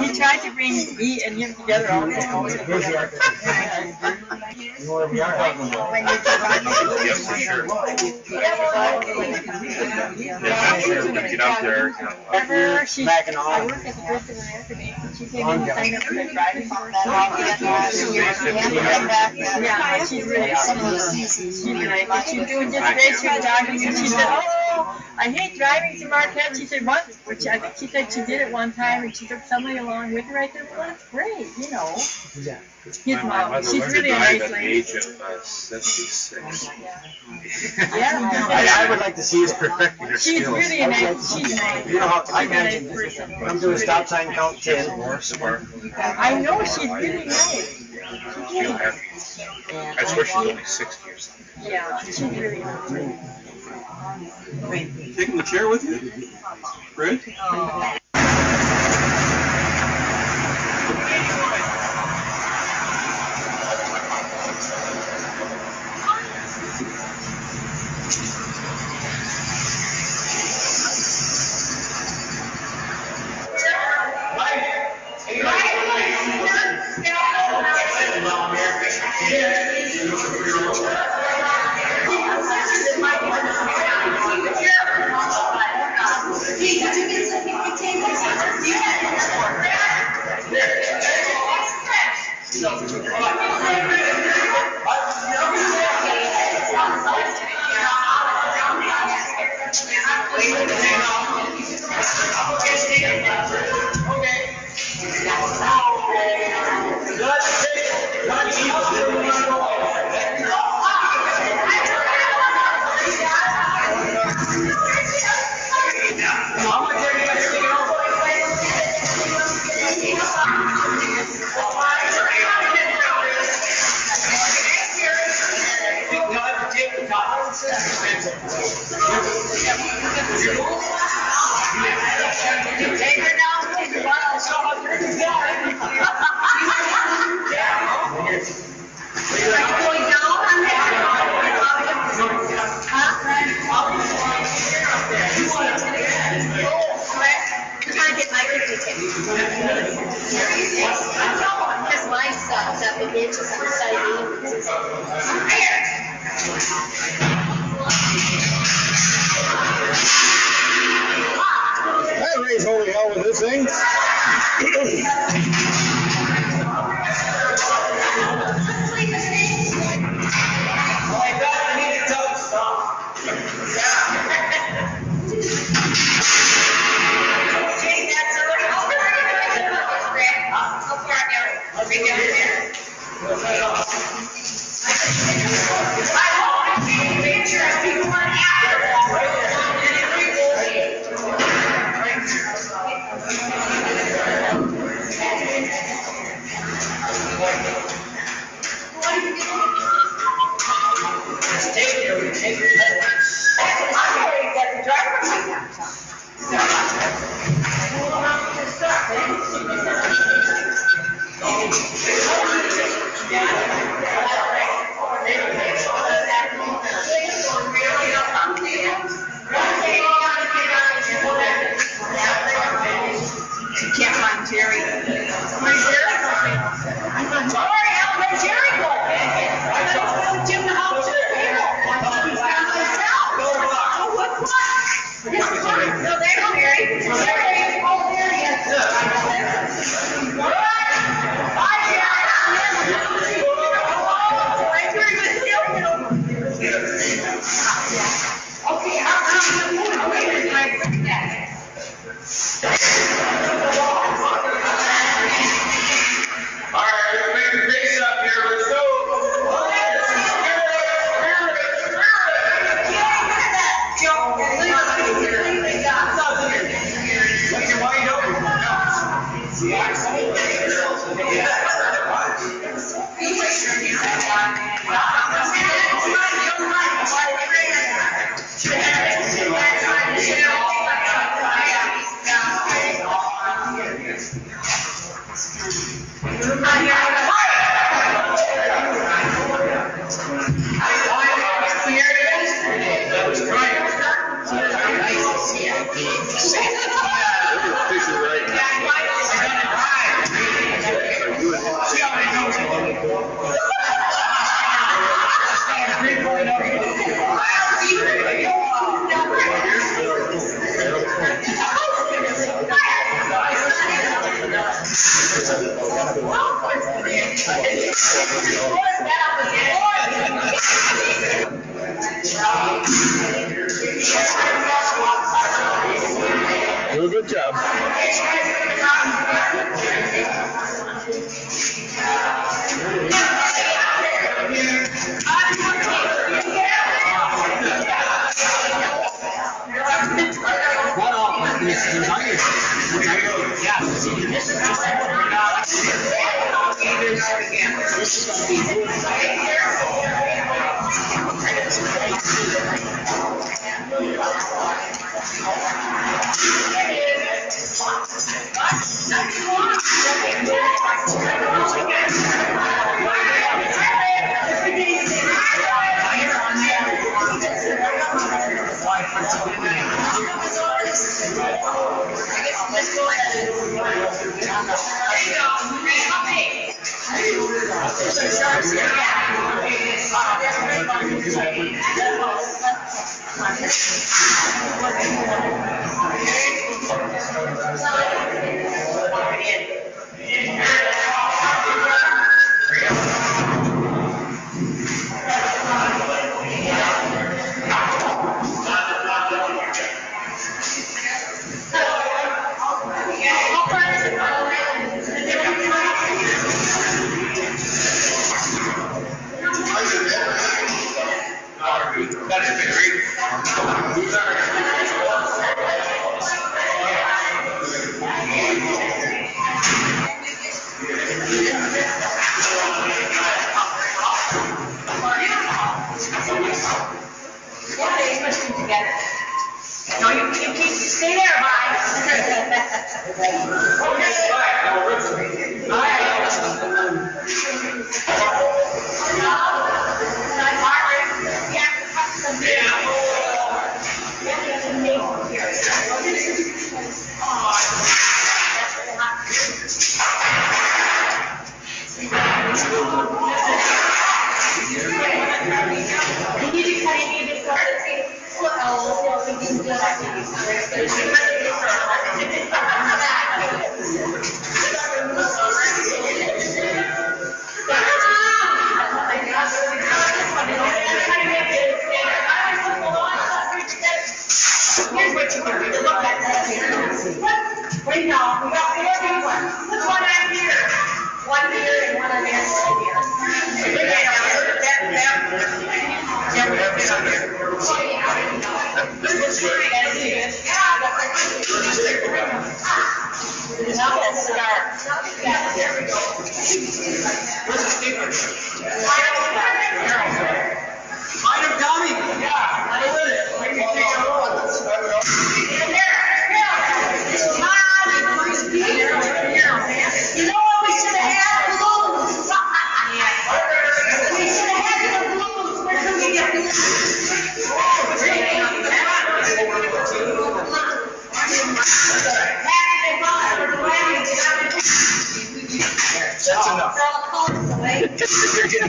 He tried to bring me and him together all the time. Here's the architect. You know where we are? You're. Yes, for sure. Yeah, for sure. When you get out there, she, I worked at the First American Bank, and she came in and signed up for the driving. Yeah, she's really, she's really, she's doing just great, she's and she said, oh, I hate driving to Marquette, she said, once, which I think she said she did it one time, and she took somebody along with her right there, well, that's great, you know. Yeah. His my mom, mother she's learned to really a drive nice at the lady. age of uh, seventy-six. I, I would like to see us perfect your She's skills. really a nice, she's nice. You know how I She's a nice mentioned, person. I'm doing stop sign count ten. I know, she's really nice. Feel happy. I swear she's only sixty or something. Yeah, she's really nice. Taking the chair with you? Fred? On the. That raised holy hell with this thing. Yeah. Onions. Yeah. This is No, you, we didn't do Here's what you can do, look at that. Wait, no, we got four big ones. Put one out here, one here, and one on there. Look at that, that. Yeah, we have it on here. Yeah. This is great, that's it. Yeah. Now let's start. There we go. Where's the sticker?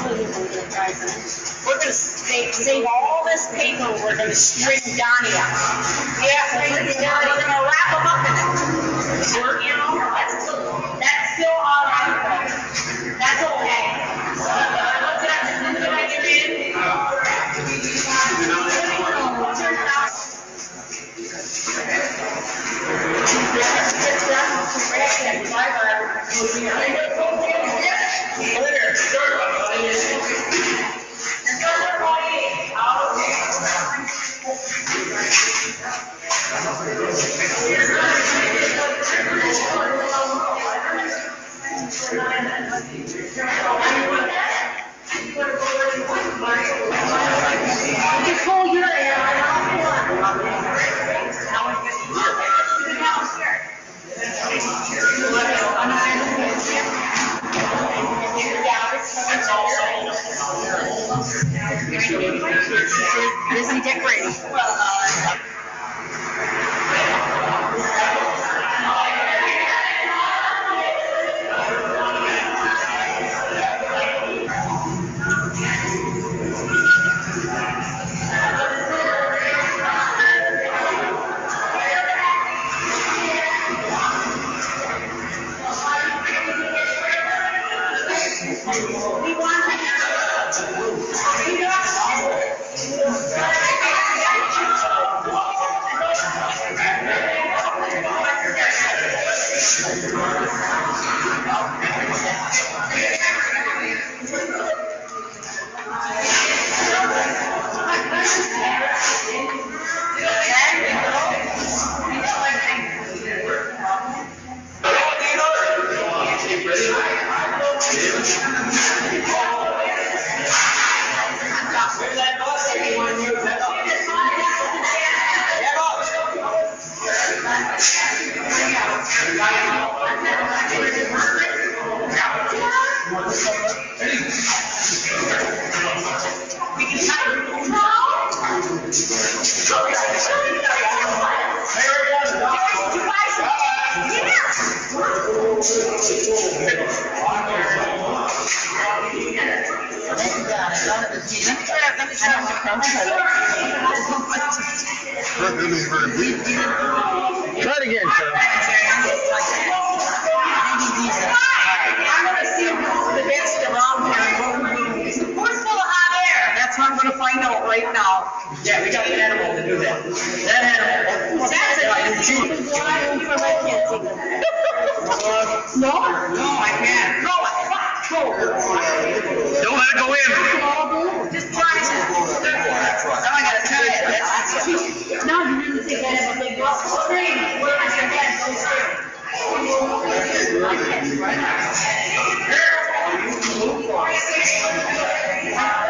We're gonna save, save all this paper, we're gonna string Donnie up. Yeah, we're gonna wrap him up in it. We're, you know, that's, that's still all right. That's okay. Turn it decorating. Try it again, sir. I'm gonna see the best around here. Who's full of? that's what I'm gonna find out right now. Yeah, we got an animal to do that. That animal. Well, that's it. No? No, I can't. No, fuck. Don't let it go in. Just try it. Now I gotta tell you. Now you really think that have a big your. I can't. Here.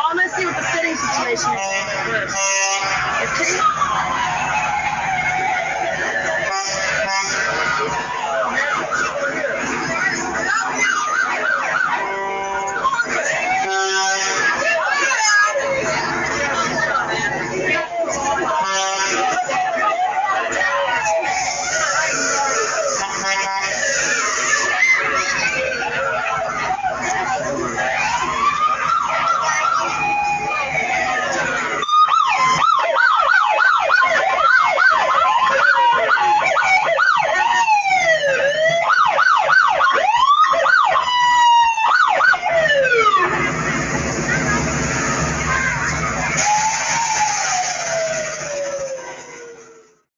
place in the. It couldn't.